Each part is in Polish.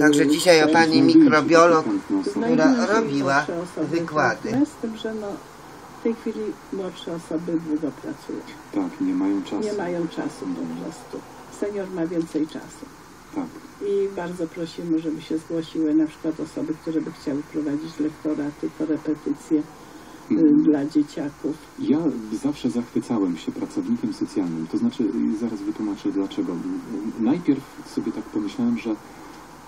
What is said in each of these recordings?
Także dzisiaj o pani mikrobiolog, która robiła wykłady. Z tym, że no, w tej chwili młodsze osoby długo pracują. Tak, nie mają czasu. Nie mają czasu po prostu. Senior ma więcej czasu. Tak. I bardzo prosimy, żeby się zgłosiły na przykład osoby, które by chciały prowadzić lektoraty, korepetycje y, Mhm. dla dzieciaków. Ja zawsze zachwycałem się pracownikiem socjalnym, to znaczy zaraz wytłumaczę dlaczego. Najpierw sobie tak pomyślałem, że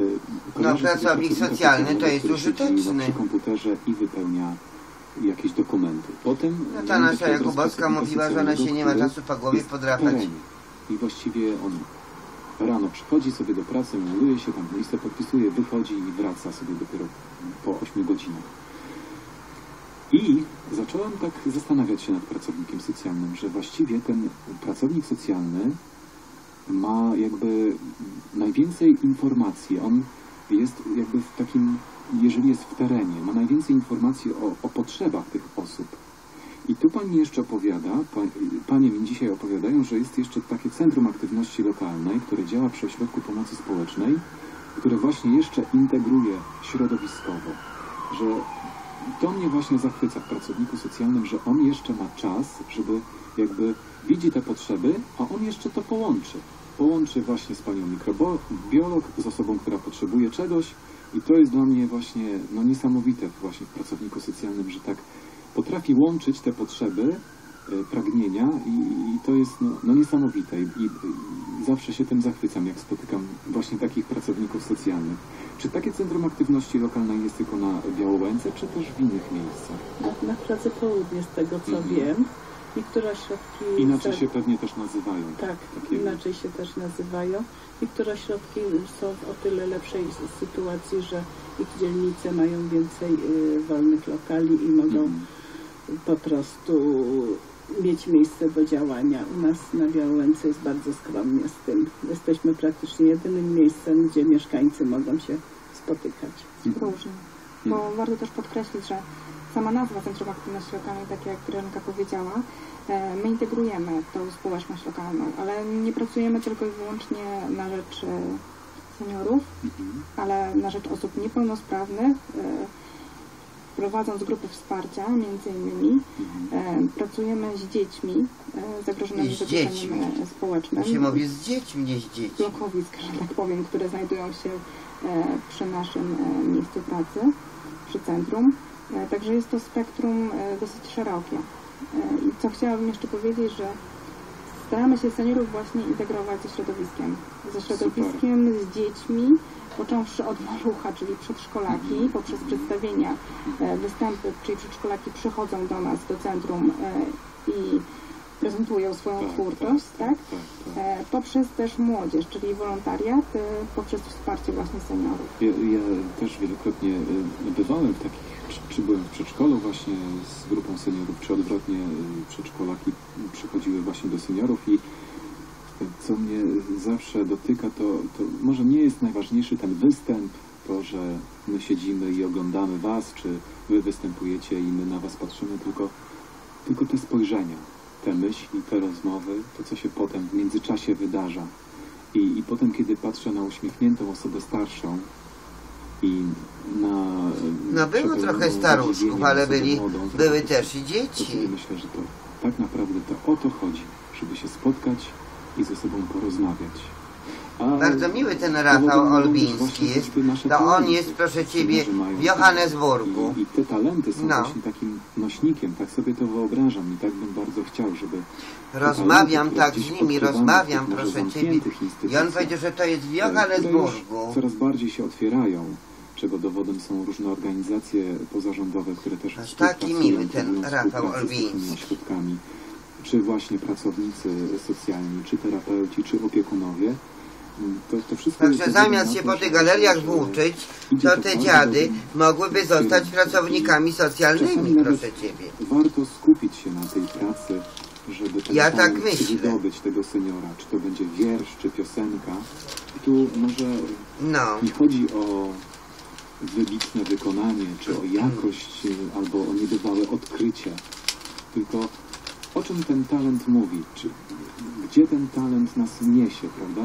y, sobie pracownik socjalny to jest użyteczny. przy komputerze i wypełnia jakieś dokumenty. Potem No ta nasza Jakubowska mówiła, że ona się nie ma czasu po głowie podrapać. I właściwie on rano przychodzi sobie do pracy, melduje się, tam listę podpisuje, wychodzi i wraca sobie dopiero po 8 godzinach. I zacząłem tak zastanawiać się nad pracownikiem socjalnym, że właściwie ten pracownik socjalny ma jakby najwięcej informacji. On jest jakby w takim, jeżeli jest w terenie, ma najwięcej informacji o, o potrzebach tych osób. I tu pani jeszcze opowiada, pa, panie mi dzisiaj opowiadają, że jest jeszcze takie Centrum Aktywności Lokalnej, które działa przy Ośrodku Pomocy Społecznej, które właśnie jeszcze integruje środowiskowo, że to mnie właśnie zachwyca w pracowniku socjalnym, że on jeszcze ma czas, żeby jakby widzi te potrzeby, a on jeszcze to połączy. Połączy właśnie z panią mikrobiolog, z osobą, która potrzebuje czegoś i to jest dla mnie właśnie no, niesamowite właśnie w pracowniku socjalnym, że tak potrafi łączyć te potrzeby, e, pragnienia i, i to jest no, no niesamowite I, i, zawsze się tym zachwycam, jak spotykam właśnie takich pracowników socjalnych. Czy takie Centrum Aktywności Lokalnej jest tylko na Białołęce, czy też w innych miejscach? Na, na Pradze Południe, z tego co Mhm. wiem. Niektóre ośrodki... Inaczej za- się pewnie też nazywają. Tak, Takie- inaczej się też nazywają. Niektóre ośrodki są w o tyle lepszej sytuacji, że ich dzielnice mają więcej y, wolnych lokali i mogą Mhm. po prostu mieć miejsce do działania. U nas na Białęce jest bardzo skromnie z tym. Jesteśmy praktycznie jedynym miejscem, gdzie mieszkańcy mogą się spotykać. różni. Bo warto też podkreślić, że sama nazwa Centrum Aktywności Lokalnej, tak jak Renka powiedziała, e, my integrujemy tą społeczność lokalną, ale nie pracujemy tylko i wyłącznie na rzecz e, seniorów, Mhm. ale na rzecz osób niepełnosprawnych, e, prowadząc grupy wsparcia między innymi. Mhm. Pracujemy z dziećmi zagrożonymi wykluczeniem społecznym. To się mówi z dziećmi, nie z dziećmi. blokowisk, że tak powiem, które znajdują się przy naszym miejscu pracy, przy centrum. E, Także jest to spektrum e, dosyć szerokie. E, I co chciałabym jeszcze powiedzieć, że staramy się seniorów właśnie integrować ze środowiskiem. Ze środowiskiem, z dziećmi, począwszy od malucha, czyli przedszkolaki, poprzez przedstawienia, występy, czyli przedszkolaki przychodzą do nas, do centrum i prezentują swoją Tak, twórczość, tak? tak, tak. E, poprzez też młodzież, czyli wolontariat, poprzez wsparcie właśnie seniorów. Ja, ja też wielokrotnie bywałem w takich, byłem w przedszkolu właśnie z grupą seniorów, czy odwrotnie y, przedszkolaki przychodziły właśnie do seniorów i y, co mnie zawsze dotyka, to, to może nie jest najważniejszy ten występ, to, że my siedzimy i oglądamy was, czy wy występujecie i my na was patrzymy, tylko, tylko te spojrzenia, te myśli, te rozmowy, to co się potem w międzyczasie wydarza. I, I potem, kiedy patrzę na uśmiechniętą osobę starszą. No było trochę staruszków, ale byli, były też i dzieci. myślę, że to tak naprawdę to o to chodzi, żeby się spotkać i ze sobą porozmawiać. Bardzo miły ten Rafał Olbiński jest. To on jest, proszę ciebie, w Johannesburgu. I, te talenty są No. właśnie takim nośnikiem, tak sobie to wyobrażam i tak bym bardzo chciał, żeby Rozmawiam tak z nimi, rozmawiam, proszę ciebie. I on powiedział, że to jest w Johannesburgu. coraz bardziej się otwierają, czego dowodem są różne organizacje pozarządowe, które też Aż taki miły ten Rafał ośrodkami, czy właśnie pracownicy socjalni, czy terapeuci, czy opiekunowie. To, to Także jest zamiast się po tych galeriach włóczyć, to te dziady mogłyby zostać pracownikami socjalnymi, proszę ciebie. Warto skupić się na tej pracy, żeby ten Ja tak myślę. wydobyć tego seniora, czy to będzie wiersz, czy piosenka. I tu może No. nie chodzi o wybitne wykonanie, czy o jakość, albo o niebywałe odkrycie, tylko o czym ten talent mówi, czy gdzie ten talent nas niesie, prawda?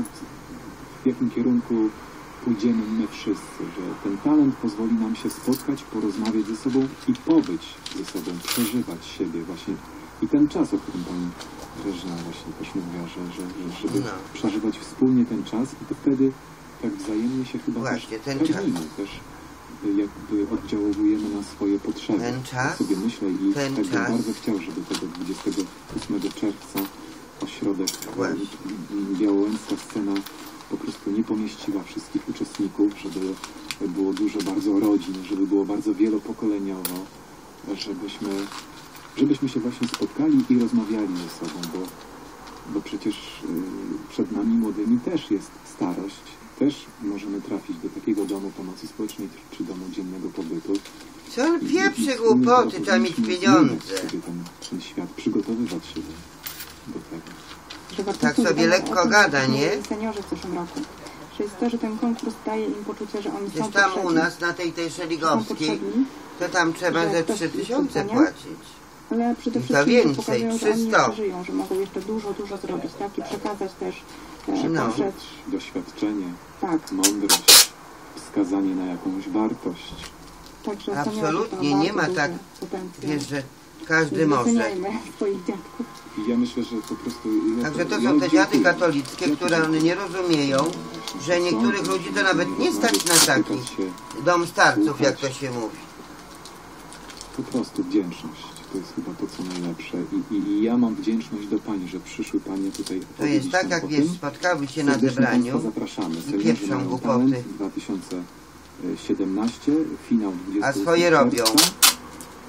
W jakim kierunku pójdziemy my wszyscy, że ten talent pozwoli nam się spotkać, porozmawiać ze sobą i pobyć ze sobą, przeżywać siebie właśnie. I ten czas, o którym Pani Grażyna właśnie też mówiła, że, że, że żeby No. przeżywać wspólnie ten czas i to wtedy tak wzajemnie się chyba Właśnie, też ten karmimy, też jakby oddziałujemy na swoje potrzeby. Ten czas, sobie myślę i ten tak bym czas. bardzo chciał, żeby tego 28 czerwca ośrodek y, Białołęcka scena po prostu nie pomieściła wszystkich uczestników, żeby było dużo bardzo rodzin, żeby było bardzo wielopokoleniowo, żebyśmy, żebyśmy się właśnie spotkali i rozmawiali ze sobą, bo, bo przecież y, przed nami młodymi też jest starość, też możemy trafić do takiego domu pomocy społecznej czy domu dziennego pobytu. Co on pieprzy głupoty, trzeba mieć pieniądze. sobie ten, ten świat, przygotowywać się do, do tego. Tak sobie lekko o tym, gada, co nie? mówili Seniorzy w zeszłym roku. Że jest to, że ten konkurs daje im poczucie, że oni są tam u nas na tej tej Są Szeligowskiej, potrzebni, to tam trzeba ze ktoś 3 ich tysiące płacić. Ale przede wszystkim więcej, pokazują, że oni nie 300. przeżyją, że mogą jeszcze dużo, dużo zrobić, tak? I przekazać też e, No. Doświadczenie, tak, mądrość, wskazanie na jakąś wartość. także Absolutnie nie ma tak. Wiesz, że każdy może. ja myślę, że po prostu... Ja, Także to są te dziady katolickie, które one nie rozumieją, że niektórych ludzi to nawet nie stać na taki dom starców, jak to się mówi. Po prostu wdzięczność. To jest chyba to, co najlepsze. I, i, i ja mam wdzięczność do Pani, że przyszły Panie tutaj To jest tak, jak wiesz, spotkały się na Serdecznie zebraniu Państwa zapraszamy. i Seniorzy pieprzą mają głupoty. talent 2017, finał 20 A swoje robią.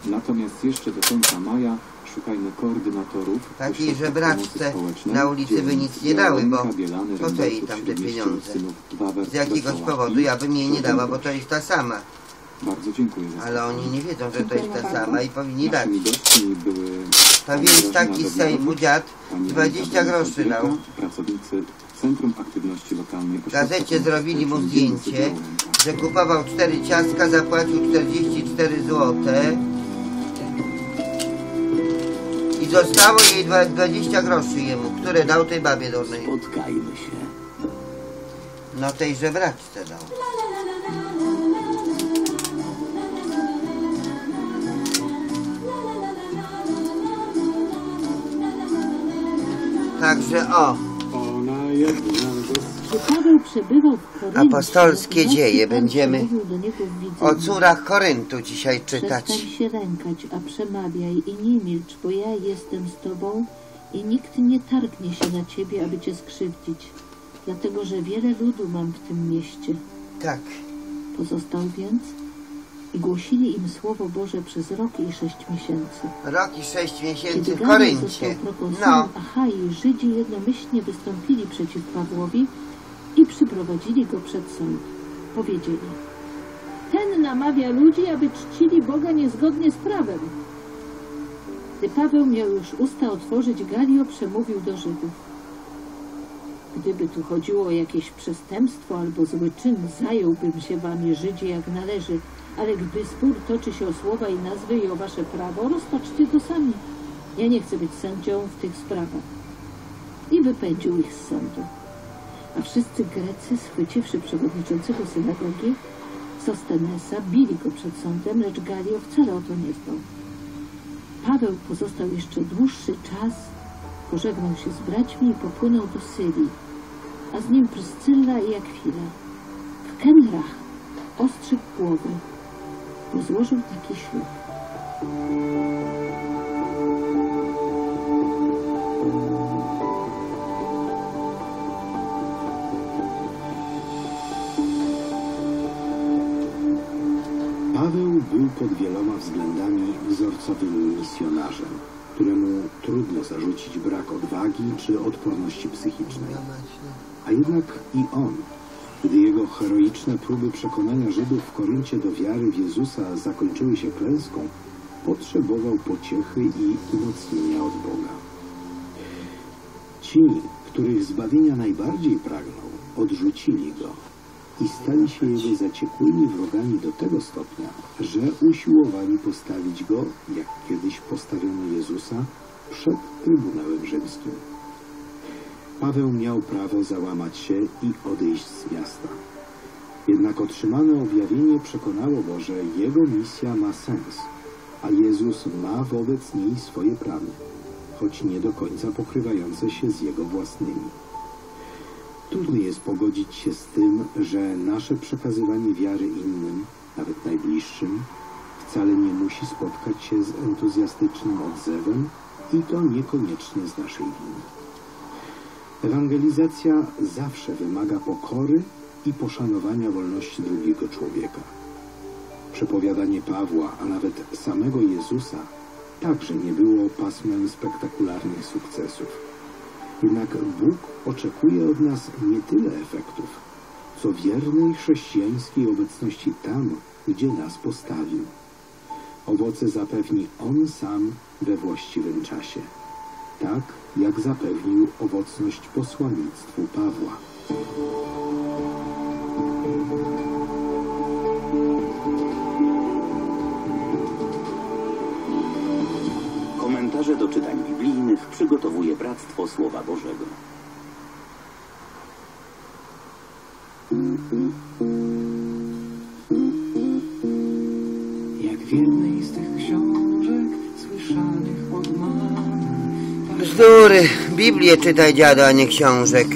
Natomiast jeszcze do końca maja szukajmy koordynatorów. Takiej żebraczce Pomocy Społecznej, na ulicy by nic nie dały, bo Bielany, po co jej tam te Śródmieście, pieniądze? Wawer, Z jakiegoś powodu ja bym jej nie dała, bo to jest ta sama. Bardzo dziękuję za Ale oni nie wiedzą, że to jest ta sama i powinni dać. Naszymi gośćmi były To pani więc Grażyna taki sejmu dziad pani 20 Anita groszy dał. Pracownicy Centrum Aktywności Lokalnej. W gazecie zrobili mu zdjęcie, że kupował 4 ciastka, zapłacił 44 zł. I zostało jej dwa- 20 groszy jemu, które dał tej babie dolnej. Spotkajmy się. No tej żebraczce dał. Także o, Apostolskie dzieje. Będziemy o córach Koryntu dzisiaj czytać. Przestań się lękać, a przemawiaj i nie milcz, bo ja jestem z tobą i nikt nie targnie się na ciebie, aby cię skrzywdzić, dlatego że wiele ludu mam w tym mieście. Tak, Pozostał więc i głosili im Słowo Boże przez rok i sześć miesięcy. rok i 6 miesięcy Kiedy w Koryncie. No, Achai, Żydzi jednomyślnie wystąpili przeciw Pawłowi i przyprowadzili go przed sąd. Powiedzieli, ten namawia ludzi, aby czcili Boga niezgodnie z prawem. Gdy Paweł miał już usta otworzyć, Galio przemówił do Żydów. Gdyby tu chodziło o jakieś przestępstwo albo zły czyn, zająłbym się wami, Żydzi, jak należy, ale gdy spór toczy się o słowa i nazwy i o wasze prawo, rozpaczcie to sami. Ja nie chcę być sędzią w tych sprawach. I wypędził ich z sądu. A wszyscy Grecy, schwyciwszy przewodniczącego synagogi, Sostenesa, bili go przed sądem, lecz Galio wcale o to nie dbał. Paweł pozostał jeszcze dłuższy czas, pożegnał się z braćmi i popłynął do Syrii, a z nim Pryscylla i Akwila. W Kenrach ostrzygł głowy, bo złożył taki ślub. Paweł był pod wieloma względami wzorcowym misjonarzem, któremu trudno zarzucić brak odwagi czy odporności psychicznej. A jednak i on, gdy jego heroiczne próby przekonania Żydów w Koryncie do wiary w Jezusa zakończyły się klęską, potrzebował pociechy i umocnienia od Boga. Ci, których zbawienia najbardziej pragnął, odrzucili go i stali się jego zaciekłymi wrogami do tego stopnia, że usiłowali postawić go, jak kiedyś postawiono Jezusa, przed Trybunałem Rzymskim. Paweł miał prawo załamać się i odejść z miasta, Jednak otrzymane objawienie przekonało go, że jego misja ma sens, a Jezus ma wobec niej swoje plany, choć nie do końca pokrywające się z jego własnymi. Trudno jest pogodzić się z tym, że nasze przekazywanie wiary innym, nawet najbliższym, wcale nie musi spotkać się z entuzjastycznym odzewem i to niekoniecznie z naszej winy. Ewangelizacja zawsze wymaga pokory i poszanowania wolności drugiego człowieka. Przepowiadanie Pawła, a nawet samego Jezusa, także nie było pasmem spektakularnych sukcesów. Jednak Bóg oczekuje od nas nie tyle efektów, co wiernej chrześcijańskiej obecności tam, gdzie nas postawił. Owoce zapewni On sam we właściwym czasie, tak jak zapewnił owocność posłannictwu Pawła. Komentarze do czytań biblijnych przygotowuje Bractwo Słowa Bożego. Bzdury. Biblię czytaj, dziado, a nie książek.